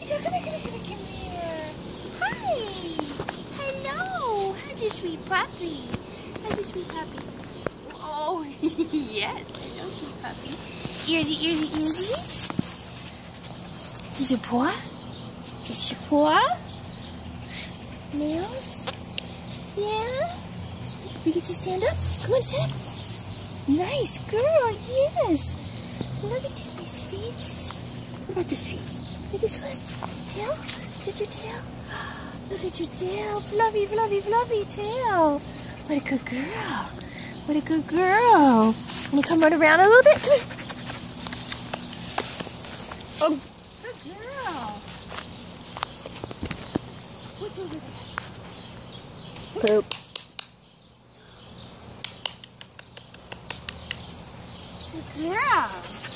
Come here, come here, come here. Hi. Hello. How's your sweet puppy? How's your sweet puppy? Oh, yes. Hello, sweet puppy. Earsy, earsy, earsies. Your paw? Is this your paw? Nails? Yeah? We get you stand up? Come on, stand up. Nice girl, yes. Look at these nice feet. What about this feet? Look at this one. Tail? That your tail? Look at your tail. Fluffy, fluffy, fluffy tail. What a good girl. What a good girl. Can you come run around a little bit? Come here. Oh, good girl. What's over there? Poop. Good girl.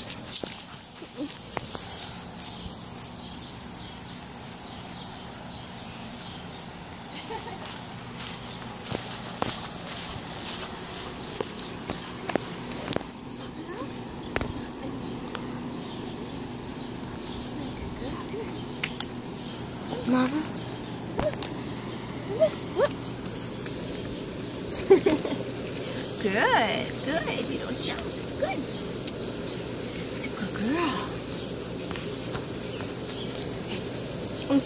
Mama. good, good. You don't jump. It's good. It's a good girl. I'm